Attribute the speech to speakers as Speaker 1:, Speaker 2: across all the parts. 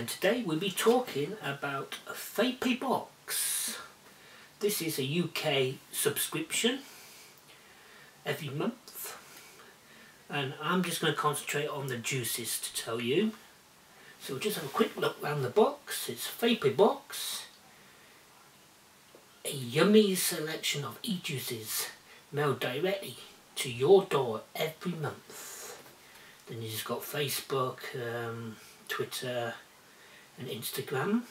Speaker 1: and today we'll be talking about a Vape a Box. This is a UK subscription every month and I'm just going to concentrate on the juices to tell you. So we'll just have a quick look around the box. It's Vape a Box. A yummy selection of e-juices mailed directly to your door every month. Then you've got Facebook, um, Twitter and Instagram.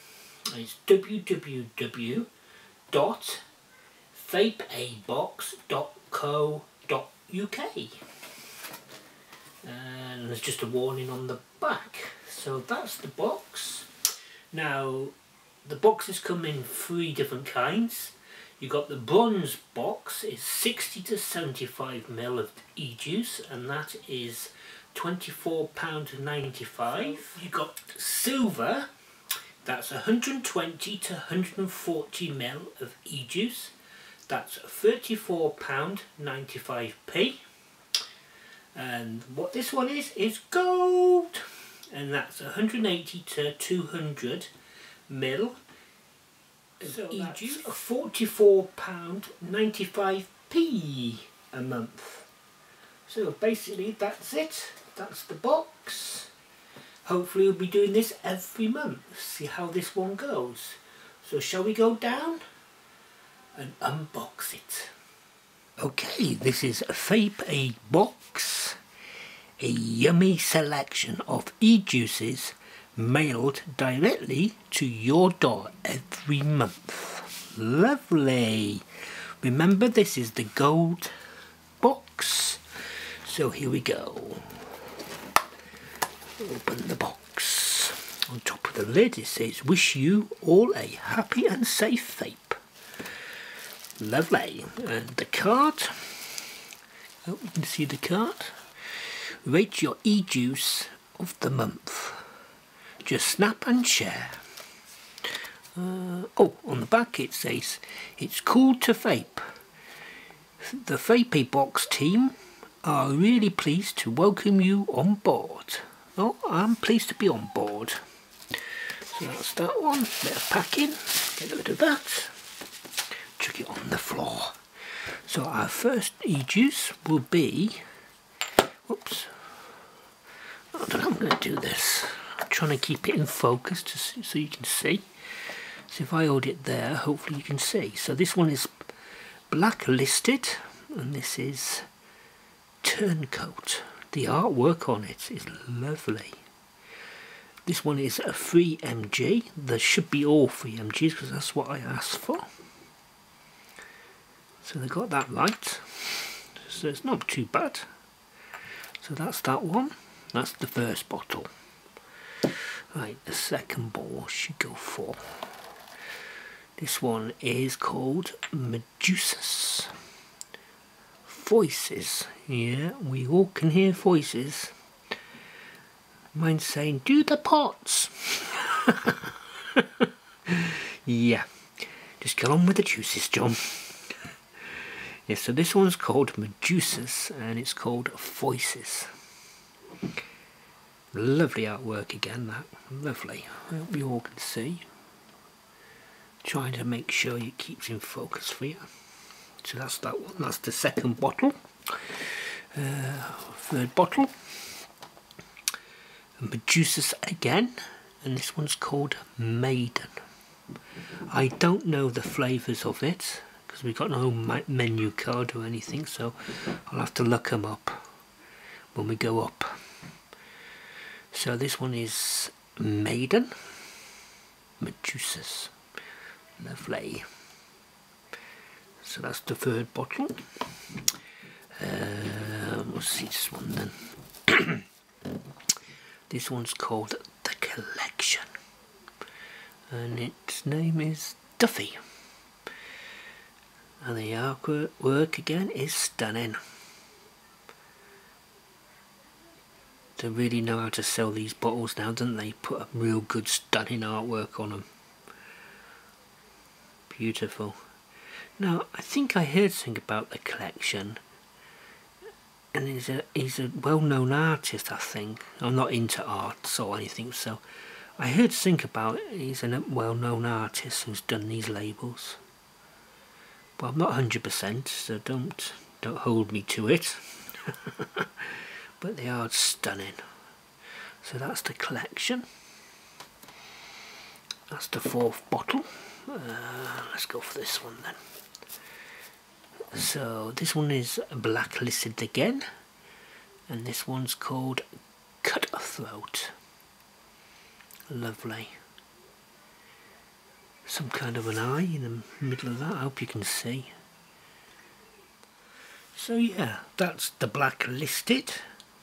Speaker 1: is www.vapeabox.co.uk and there's just a warning on the back. So that's the box. Now the boxes come in three different kinds. You got the bronze box, it's 60 to 75 ml of e-juice and that is £24.95. You got silver, that's 120 to 140 ml of e-juice. That's £34.95p. And what this one is, is gold. And that's 180 to 200 ml so e-juice. £44.95p a month. So basically that's it that's the box. Hopefully we'll be doing this every month, see how this one goes. So shall we go down and unbox it? Okay, this is a Vape A box, a yummy selection of e-juices mailed directly to your door every month. Lovely! Remember this is the gold box. So here we go. Open the box. On top of the lid it says, wish you all a happy and safe vape. Lovely. And the card. Oh, you can see the card. Rate your e-juice of the month. Just snap and share. Uh, oh, on the back it says, it's cool to vape. The Vape a Box team are really pleased to welcome you on board. Oh, I'm pleased to be on board. So that's that one. Bit of packing. Get rid of that. Chuck it on the floor. So our first e-juice will be... Oops. I don't know I'm going to do this. I'm trying to keep it in focus to see, so you can see. So if I hold it there, hopefully you can see. So this one is blacklisted, and this is turncoat the artwork on it is lovely. This one is a free MG. There should be all free MGs because that's what I asked for. So they got that right. So it's not too bad. So that's that one. That's the first bottle. Right, the second bottle should go for. This one is called Medusas voices. Yeah, we all can hear voices. Mine's saying, do the pots. yeah, just get on with the juices, John. yeah, so this one's called Medusas and it's called Voices. Lovely artwork again, that. Lovely. I hope you all can see. Trying to make sure it keeps in focus for you. So that's that one. That's the second bottle. Uh, third bottle. And Medusas again. And this one's called Maiden. I don't know the flavours of it because we've got no menu card or anything so I'll have to look them up when we go up. So this one is Maiden Medusas. Lovely. So that's the third bottle. Uh, what's see this one then? this one's called The Collection. And its name is Duffy. And the artwork again is stunning. They really know how to sell these bottles now, don't they? Put a real good stunning artwork on them. Beautiful. Now, I think I heard something about the collection. And he's a he's a well-known artist I think. I'm not into arts or anything so. I heard think about it he's a well-known artist who's done these labels. But I'm not 100% so don't don't hold me to it. But they are stunning. So that's the collection. That's the fourth bottle. Uh, let's go for this one then so this one is blacklisted again and this one's called Cutthroat. Lovely. Some kind of an eye in the middle of that, I hope you can see. So yeah, that's the blacklisted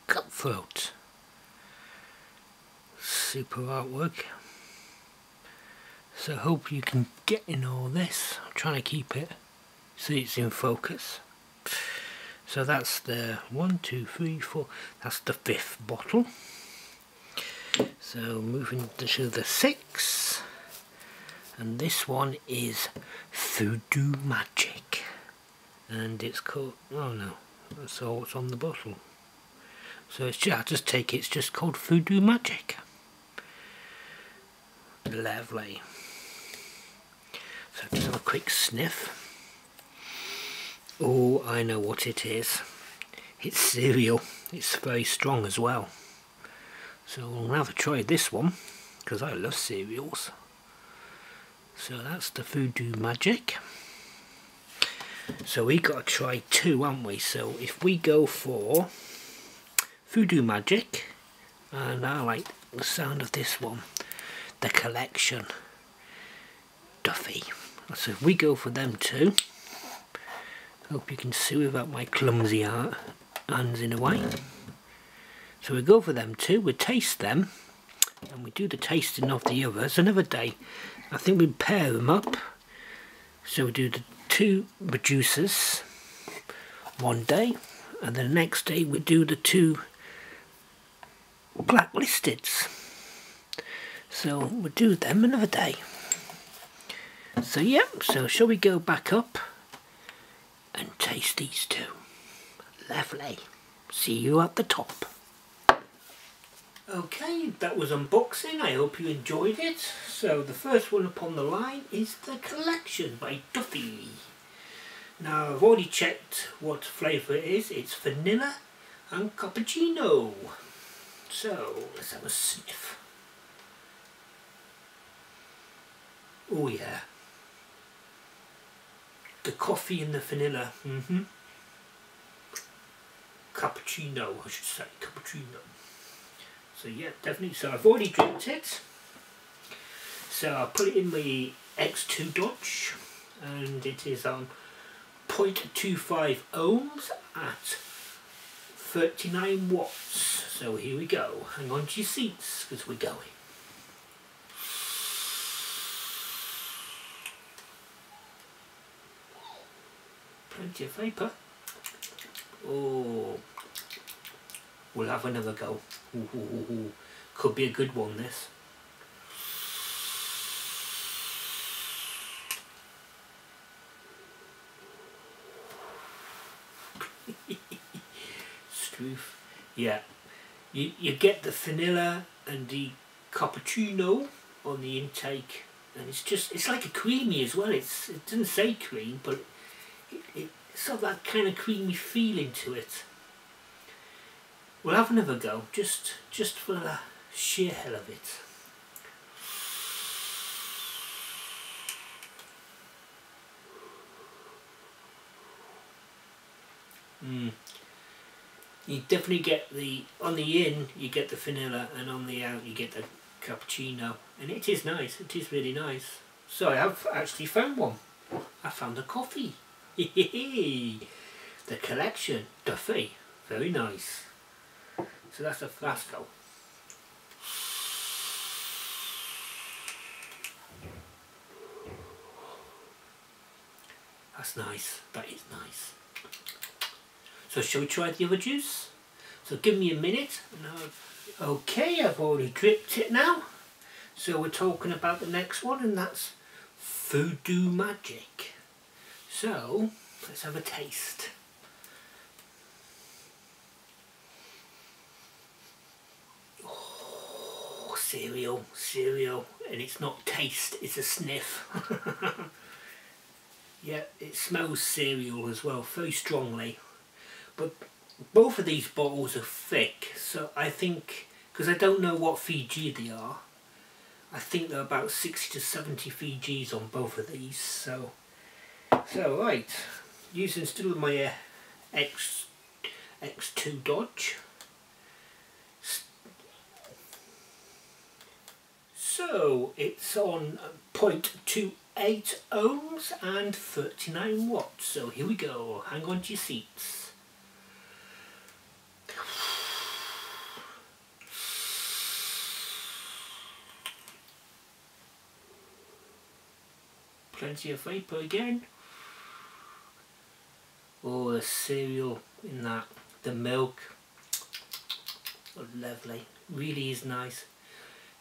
Speaker 1: Cutthroat. Super artwork. So hope you can get in all this. I'm trying to keep it see it's in focus. So that's the one two three four. That's the fifth bottle. So moving to the six. And this one is Voodoo Magic. And it's called oh no that's all what's on the bottle. So it's just, I just take it, it's just called Voodoo Magic. Lovely. So just have a quick sniff Oh, I know what it is. It's cereal. It's very strong as well. So I'll have a try this one, because I love cereals. So that's the Voodoo Magic. So we got to try two, haven't we? So if we go for Voodoo Magic, and I like the sound of this one, the collection, Duffy. So if we go for them two, Hope you can see without my clumsy art hands in a way. So we go for them too, we taste them, and we do the tasting of the others another day. I think we pair them up. So we do the two reducers one day, and the next day we do the two blacklisteds. So we'll do them another day. So yep, so shall we go back up? Taste these two. Lovely. See you at the top. Okay, that was unboxing. I hope you enjoyed it. So the first one upon the line is The Collection by Duffy. Now I've already checked what flavour it is. It's vanilla and cappuccino. So let's have a sniff. Oh yeah the coffee and the vanilla. Mm hmm Cappuccino, I should say, cappuccino. So yeah, definitely. So I've already drinked it. So I'll put it in my X2 Dodge and it is on 0.25 ohms at 39 watts. So here we go. Hang on to your seats because we're going. Plenty of vapor. Oh, we'll have another go. Ooh, ooh, ooh, Could be a good one, this. Stroof. Yeah. You, you get the vanilla and the cappuccino on the intake and it's just it's like a creamy as well it's it doesn't say cream but it, it's got that kind of creamy feeling to it. We'll have another go, just just for the sheer hell of it. Mm. You definitely get the, on the in you get the vanilla and on the out you get the cappuccino and it is nice, it is really nice. So I have actually found one. I found a coffee. The collection, Duffy, very nice. So that's a Flasco. That's nice, that is nice. So shall we try the other juice? So give me a minute. Okay, I've already dripped it now. So we're talking about the next one and that's Voodoo Magic. So, let's have a taste. Oh, cereal, cereal. And it's not taste, it's a sniff. yeah, it smells cereal as well, very strongly. But both of these bottles are thick, so I think, because I don't know what VG they are, I think they're about 60 to 70 VGs on both of these, so so right, using still my uh, X, X2 Dodge, So it's on 0.28 ohms and 39 watts. So here we go. Hang on to your seats. Plenty of vapor again. Oh, the cereal in that, the milk. Oh, lovely. Really is nice.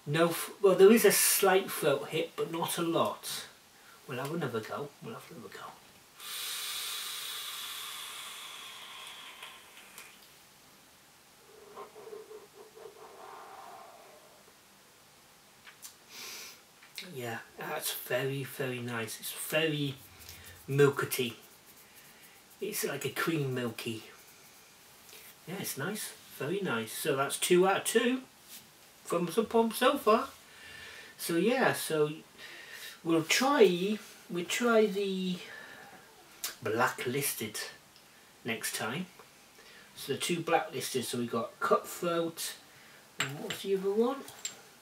Speaker 1: No, well there is a slight throat hit, but not a lot. We'll have another go. We'll have another go. Yeah, that's very, very nice. It's very milkety. It's like a cream milky. Yeah, it's nice. Very nice. So that's two out of two from the pump so far. So yeah, so we'll try we try the blacklisted next time. So the two blacklisted, so we got Cutthroat and what's the other one?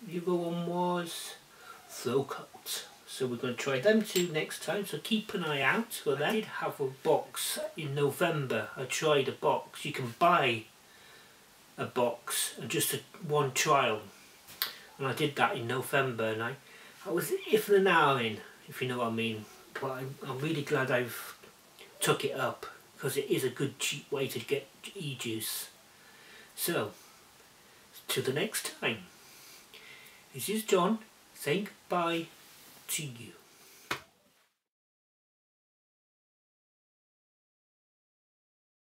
Speaker 1: The other one was Flowcoat. So we're going to try them two next time, so keep an eye out. For that. I did have a box in November, I tried a box. You can buy a box and just a one trial. And I did that in November and I, I was if an hour in if you know what I mean. But I'm, I'm really glad I've took it up because it is a good cheap way to get e-juice. So till the next time. This is John saying goodbye to you